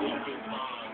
「どうも。